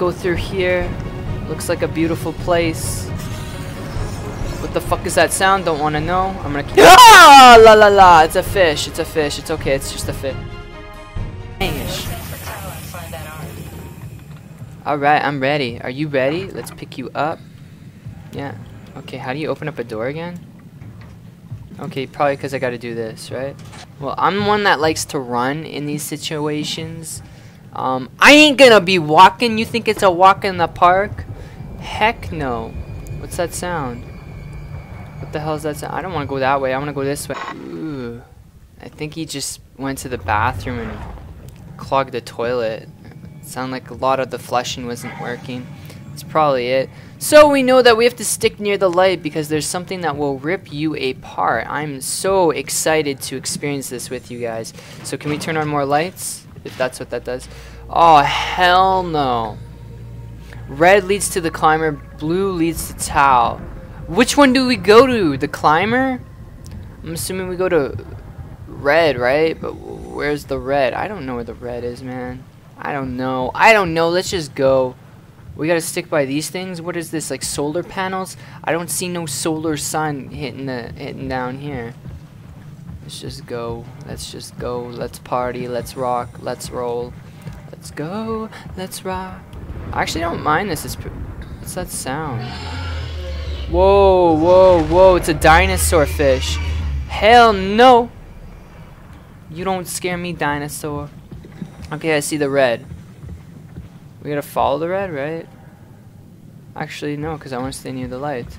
go through here. Looks like a beautiful place. What the fuck is that sound? Don't want to know. I'm gonna. Ah! La la la! It's a fish. It's a fish. It's okay. It's just a fish. Fish. Alright, I'm ready. Are you ready? Let's pick you up. Yeah. Okay, how do you open up a door again? Okay, probably because I gotta do this, right? Well, I'm one that likes to run in these situations. Um, I ain't gonna be walking. You think it's a walk in the park? Heck no. What's that sound? What the hell is that sound? I don't want to go that way. I want to go this way. Ooh. I think he just went to the bathroom and clogged the toilet. Sound like a lot of the flushing wasn't working. That's probably it. So we know that we have to stick near the light because there's something that will rip you apart. I'm so excited to experience this with you guys. So can we turn on more lights? If that's what that does. Oh, hell no. Red leads to the climber, blue leads to Tau. Which one do we go to? The climber? I'm assuming we go to red, right? But where's the red? I don't know where the red is, man. I don't know. I don't know. Let's just go. We gotta stick by these things. What is this? Like solar panels? I don't see no solar sun hitting the hitting down here. Let's just go. Let's just go. Let's party. Let's rock. Let's roll. Let's go. Let's rock. I actually don't mind this. It's what's that sound? Whoa, whoa, whoa! It's a dinosaur fish. Hell no! You don't scare me, dinosaur. Okay, I see the red. We gotta follow the red, right? Actually, no, because I want to stay near the light.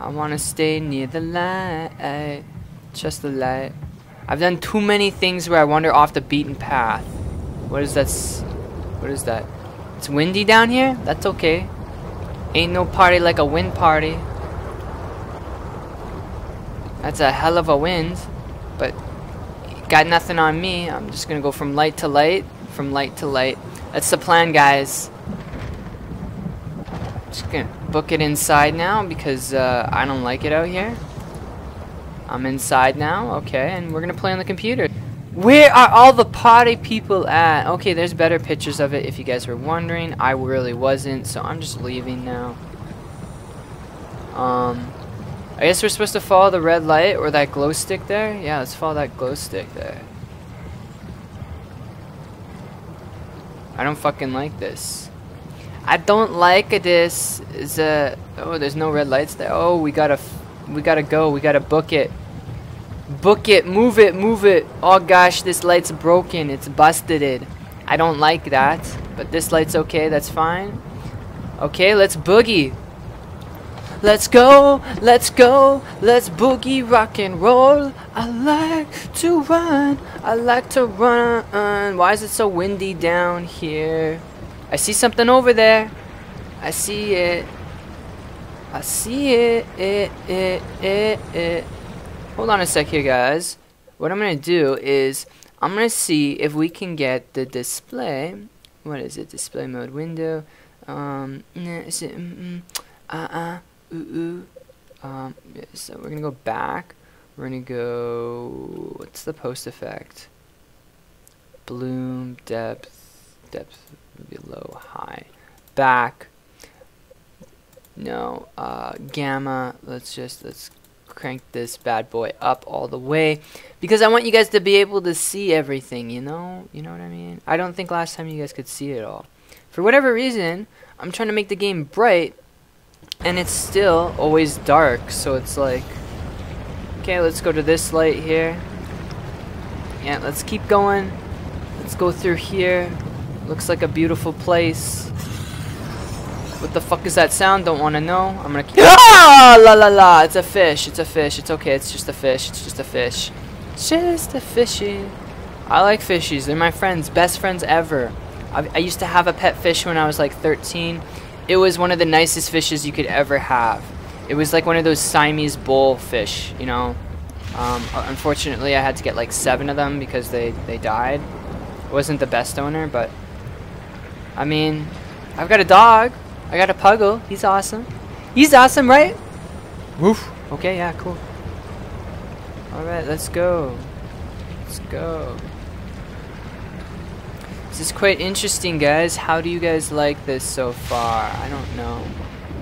I want to stay near the light. Just the light. I've done too many things where I wander off the beaten path. What is that? What is that? It's windy down here? That's okay. Ain't no party like a wind party. That's a hell of a wind. But got nothing on me. I'm just gonna go from light to light. From light to light. That's the plan, guys. Just gonna book it inside now because uh, I don't like it out here. I'm inside now, okay, and we're gonna play on the computer. Where are all the party people at? Okay, there's better pictures of it if you guys were wondering. I really wasn't, so I'm just leaving now. Um, I guess we're supposed to follow the red light or that glow stick there. Yeah, let's follow that glow stick there. I don't fucking like this. I don't like this. Is a oh, there's no red lights there. Oh, we gotta, we gotta go. We gotta book it. Book it. Move it. Move it. Oh gosh, this light's broken. It's busted. It. I don't like that. But this light's okay. That's fine. Okay, let's boogie. Let's go, let's go, let's boogie rock and roll. I like to run, I like to run. Why is it so windy down here? I see something over there. I see it. I see it. It, it, it, it. Hold on a sec here, guys. What I'm going to do is I'm going to see if we can get the display. What is it? Display mode window. Um, is it, mm, mm, uh, uh, ooh, ooh. Um, so we're going to go back. We're going to go, what's the post effect? Bloom, depth, depth, below high. Back. No uh, gamma. Let's just let's crank this bad boy up all the way. Because I want you guys to be able to see everything you know? You know what I mean? I don't think last time you guys could see it all. For whatever reason I'm trying to make the game bright and it's still always dark. So it's like okay let's go to this light here. Yeah let's keep going. Let's go through here Looks like a beautiful place. What the fuck is that sound? Don't want to know. I'm gonna. Ah! La la la! It's a fish. It's a fish. It's okay. It's just a fish. It's just a fish. It's just a fishy. I like fishies. They're my friends. Best friends ever. I, I used to have a pet fish when I was like 13. It was one of the nicest fishes you could ever have. It was like one of those Siamese bull fish, you know. Um, unfortunately, I had to get like seven of them because they, they died. Wasn't the best owner, but I mean, I've got a dog. I got a puggle. He's awesome. He's awesome, right? Woof. Okay, yeah, cool. Alright, let's go. Let's go. This is quite interesting, guys. How do you guys like this so far? I don't know.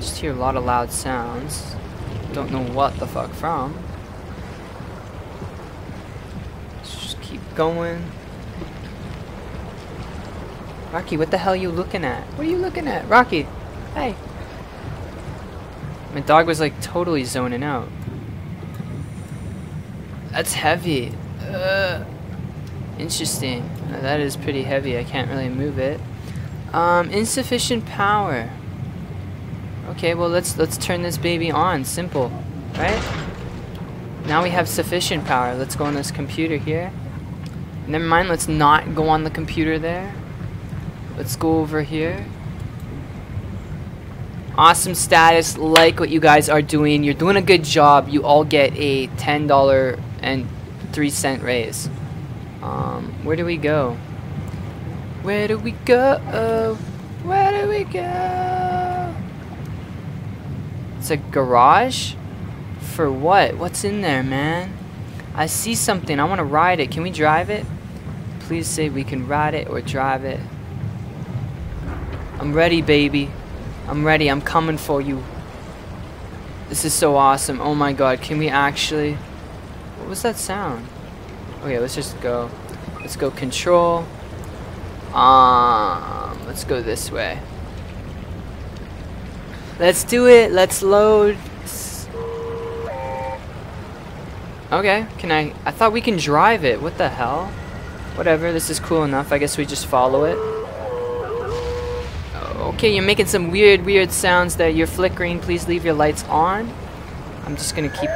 Just hear a lot of loud sounds. Don't know what the fuck from. Let's just keep going. Rocky, what the hell are you looking at? What are you looking at? Rocky, hey. My dog was like totally zoning out. That's heavy. Uh, interesting. Uh, that is pretty heavy. I can't really move it. Um, insufficient power. Okay, well let's let's turn this baby on. Simple, right? Now we have sufficient power. Let's go on this computer here. Never mind. Let's not go on the computer there. Let's go over here. Awesome status. Like what you guys are doing. You're doing a good job. You all get a ten dollar and three cent raise. Um, where do we go? Where do we go? Where do we go? It's a garage? For what? What's in there, man? I see something. I want to ride it. Can we drive it? Please say we can ride it or drive it. I'm ready, baby. I'm ready. I'm coming for you. This is so awesome. Oh my god. Can we actually... What was that sound? Okay, let's just go. Let's go control. Um, let's go this way. Let's do it. Let's load. Okay, can I? I thought we can drive it. What the hell? Whatever, this is cool enough. I guess we just follow it. Okay, you're making some weird, weird sounds there. You're flickering. Please leave your lights on. I'm just gonna keep...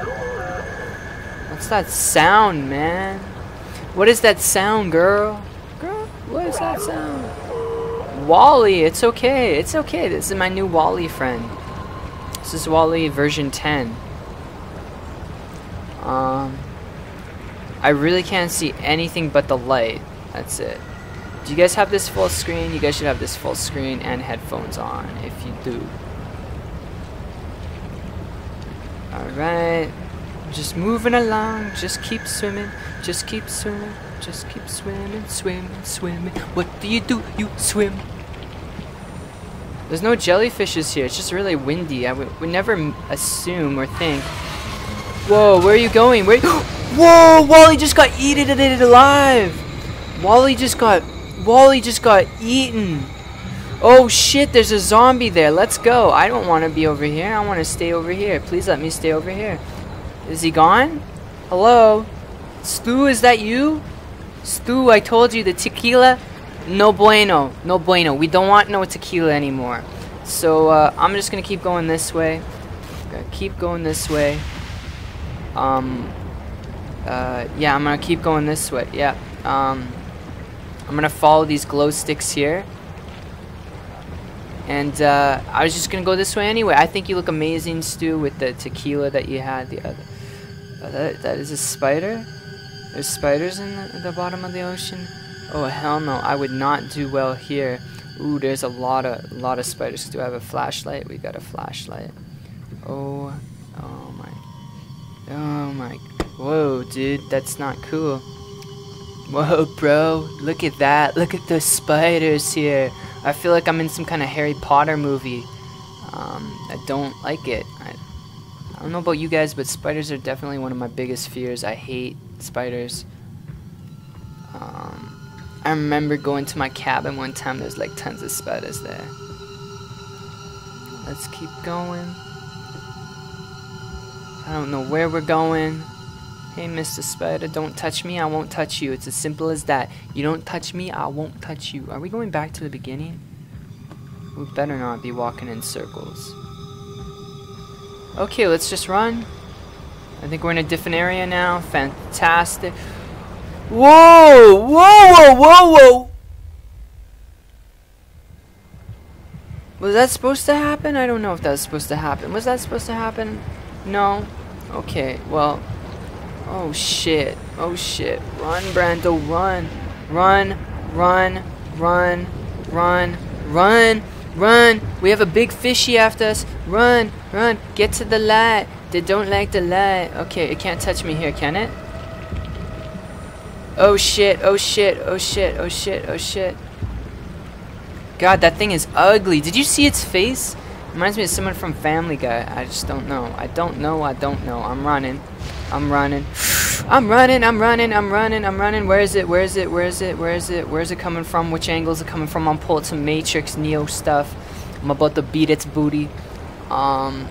What's that sound, man? What is that sound, girl? Girl, what is that sound? Wally, it's okay. It's okay. This is my new Wally friend. This is Wally version 10. Um, I really can't see anything but the light. That's it. Do you guys have this full screen? You guys should have this full screen and headphones on if you do. Alright. Just moving along. Just keep swimming. Just keep swimming. Just keep swimming, swimming, swimming. What do you do? You swim. There's no jellyfishes here. It's just really windy. I would, never assume or think. Whoa, where are you going? Where? Whoa, Wally just got eaten alive. Wally just got Wally just got eaten. Oh shit, there's a zombie there. Let's go. I don't want to be over here. I want to stay over here. Please let me stay over here. Is he gone? Hello? Stu, is that you? Stu, I told you the tequila. No bueno. No bueno. We don't want no tequila anymore. So uh, I'm just going to keep going this way. Keep going this way. Um, uh, yeah, I'm going to keep going this way. Yeah. Um, I'm gonna follow these glow sticks here. And uh, I was just gonna go this way anyway. I think you look amazing, Stu, with the tequila that you had. The other, uh, that, that is a spider. There's spiders in the, the bottom of the ocean. Oh hell no! I would not do well here. Ooh, there's a lot of lot of spiders. Do I have a flashlight? We got a flashlight. Oh, oh my, oh my. Whoa, dude, that's not cool. Whoa, bro, look at that. Look at those spiders here. I feel like I'm in some kind of Harry Potter movie. Um, I don't like it. I, I don't know about you guys, but spiders are definitely one of my biggest fears. I hate spiders. Um, I remember going to my cabin one time, there's like tons of spiders there. Let's keep going. I don't know where we're going. Hey, Mr. Spider, don't touch me, I won't touch you. It's as simple as that. You don't touch me, I won't touch you. Are we going back to the beginning? We better not be walking in circles. Okay, let's just run. I think we're in a different area now. Fantastic. Whoa! Whoa, whoa, whoa, whoa! Was that supposed to happen? I don't know if that was supposed to happen. Was that supposed to happen? No? Okay, well, Oh shit. Oh shit. Run, Brando, run. Run, run, run, run, run, run. We have a big fishy after us. Run, run. Get to the light. They don't like the light. Okay, it can't touch me here, can it? Oh shit, oh shit, oh shit, oh shit, oh shit. god, that thing is ugly. Did you see its face? Reminds me of someone from Family Guy. I just don't know. I don't know. I don't know. I'm running. I'm running. I'm running. I'm running. I'm running. I'm running. Where is it? Where is it? Where is it? Where is it? Where is it coming from? Which angle is it coming from? I'm pulling some Matrix Neo stuff. I'm about to beat its booty. Um,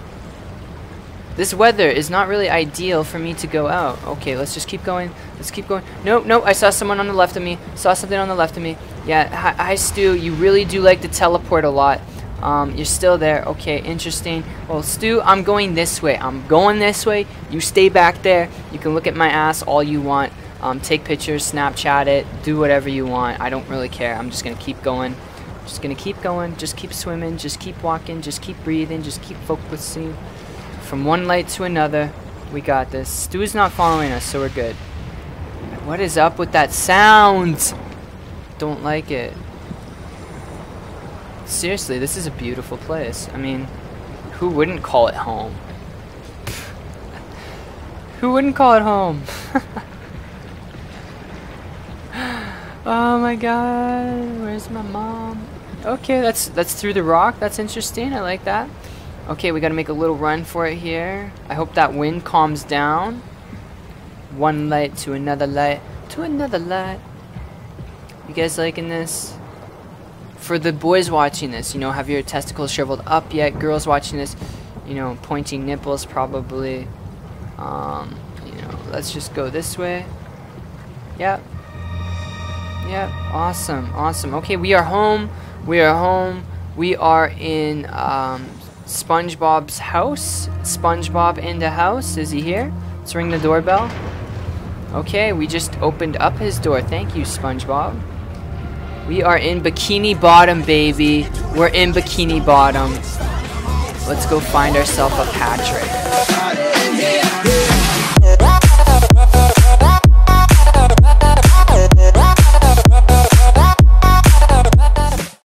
this weather is not really ideal for me to go out. Okay, let's just keep going. Let's keep going. No, no, I saw someone on the left of me. Saw something on the left of me. Yeah, hi, hi Stu. You really do like to teleport a lot. Um, you're still there. Okay, interesting. Well, Stu, I'm going this way. I'm going this way. You stay back there. You can look at my ass all you want. Um, take pictures, Snapchat it, do whatever you want. I don't really care. I'm just going to keep going. Just going to keep going. Just keep swimming. Just keep walking. Just keep breathing. Just keep focusing. From one light to another. We got this. Stu's not following us, so we're good. What is up with that sound? Don't like it seriously, this is a beautiful place. I mean, who wouldn't call it home? who wouldn't call it home? oh my god, where's my mom? Okay, that's that's through the rock. That's interesting. I like that. Okay, we gotta make a little run for it here. I hope that wind calms down. One light to another light to another light. You guys liking this? For the boys watching this, you know, have your testicles shriveled up yet? Girls watching this, you know, pointing nipples probably. Um, you know, let's just go this way. Yep. Yep. Awesome. Awesome. Okay, we are home. We are home. We are in um, SpongeBob's house. SpongeBob in the house. Is he here? Let's ring the doorbell. Okay, we just opened up his door. Thank you, SpongeBob. We are in Bikini Bottom, baby. We're in Bikini Bottom. Let's go find ourselves a Patrick.